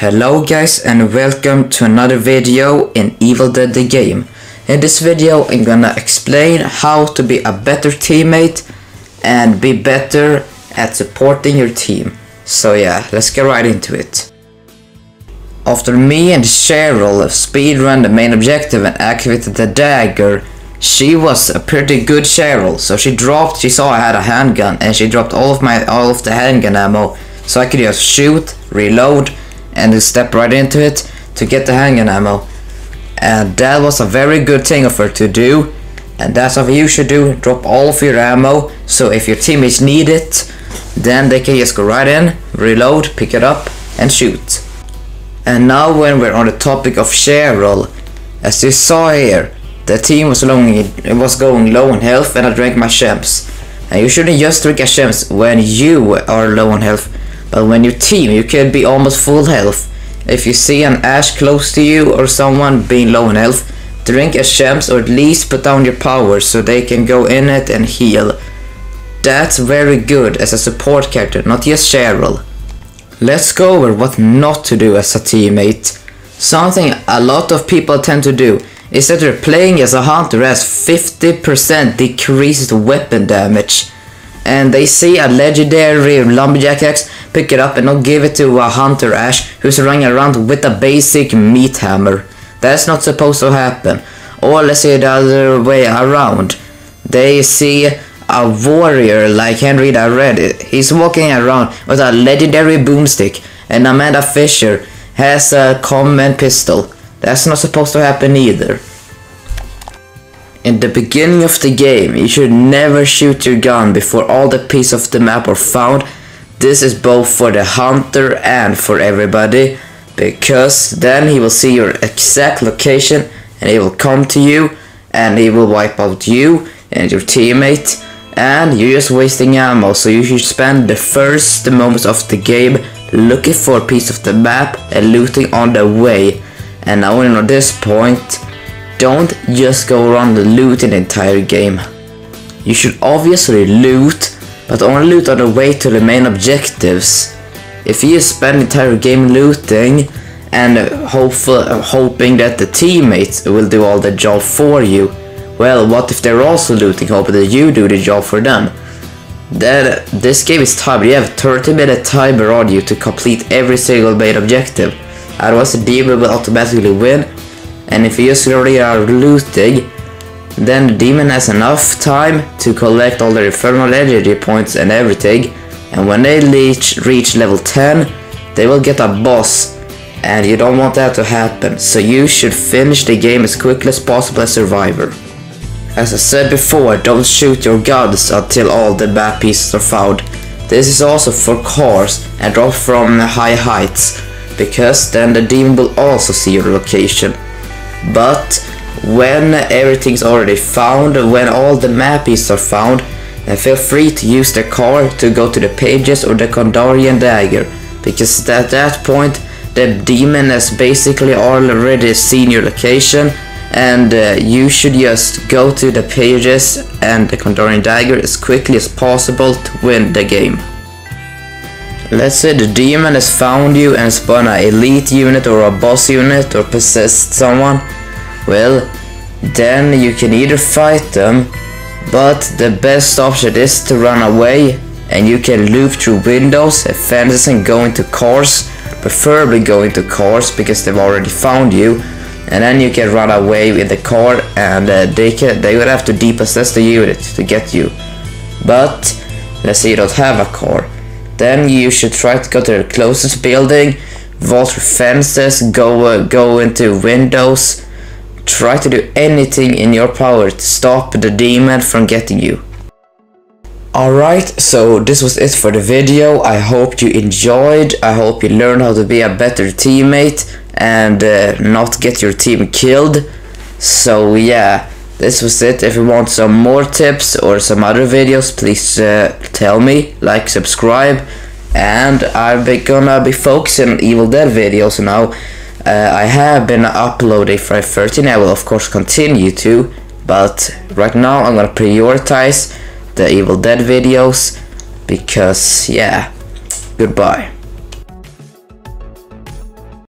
Hello guys and welcome to another video in Evil Dead the game. In this video I'm gonna explain how to be a better teammate and be better at supporting your team. So yeah, let's get right into it. After me and Cheryl speedrun the main objective and activated the dagger, she was a pretty good Cheryl, so she dropped, she saw I had a handgun and she dropped all of my all of the handgun ammo so I could just shoot, reload and step right into it to get the handgun ammo. And that was a very good thing of her to do. And that's what you should do, drop all of your ammo, so if your teammates need it, then they can just go right in, reload, pick it up, and shoot. And now when we're on the topic of Cheryl, as you saw here, the team was, it was going low on health and I drank my Shemps. And you shouldn't just drink a Shemps when you are low on health, but when you team, you can be almost full health. If you see an ash close to you or someone being low in health, drink a Shemps or at least put down your power so they can go in it and heal. That's very good as a support character, not just Cheryl. Let's go over what not to do as a teammate. Something a lot of people tend to do is that they're playing as a hunter has 50% decreased weapon damage and they see a legendary lumberjack axe, pick it up and not give it to a hunter ash who's running around with a basic meat hammer. That's not supposed to happen. Or let's say the other way around. They see a warrior like Henry the Red. He's walking around with a legendary boomstick and Amanda Fisher has a common pistol. That's not supposed to happen either. In the beginning of the game, you should never shoot your gun before all the pieces of the map are found. This is both for the hunter and for everybody, because then he will see your exact location and he will come to you and he will wipe out you and your teammate and you're just wasting ammo so you should spend the first moments of the game looking for a piece of the map and looting on the way and now at this point don't just go around looting the entire game. You should obviously loot, but only loot on the way to the main objectives. If you spend the entire game looting and hopeful, hoping that the teammates will do all the job for you, well, what if they're also looting, hoping that you do the job for them? Then this game is timed. You have 30 minute timer on you to complete every single main objective. Otherwise the demon will automatically win and if you are looting, then the demon has enough time to collect all the infernal energy points and everything, and when they reach, reach level 10, they will get a boss, and you don't want that to happen, so you should finish the game as quickly as possible as Survivor. As I said before, don't shoot your guns until all the map pieces are found. This is also for cars and drop from high heights, because then the demon will also see your location. But when everything's already found, when all the map pieces are found, feel free to use the car to go to the pages or the Kandarian dagger. Because at that point, the demon has basically already seen your location and uh, you should just go to the pages and the Kandarian dagger as quickly as possible to win the game. Let's say the demon has found you and spawned an elite unit or a boss unit or possessed someone. Well, then you can either fight them, but the best option is to run away and you can loop through windows fences and go into cars, preferably go into cars because they've already found you. And then you can run away with the car and uh, they can they would have to depossess the unit to get you. But let's say you don't have a car then you should try to go to the closest building, vault fences, go, uh, go into windows, try to do anything in your power to stop the demon from getting you. Alright, so this was it for the video. I hope you enjoyed. I hope you learned how to be a better teammate and uh, not get your team killed. So yeah, this was it. If you want some more tips or some other videos, please uh, tell me, like, subscribe. And I'm gonna be focusing on Evil Dead videos now. Uh, I have been uploading Friday 13. I will of course continue to, but right now I'm gonna prioritize the Evil Dead videos because yeah, goodbye.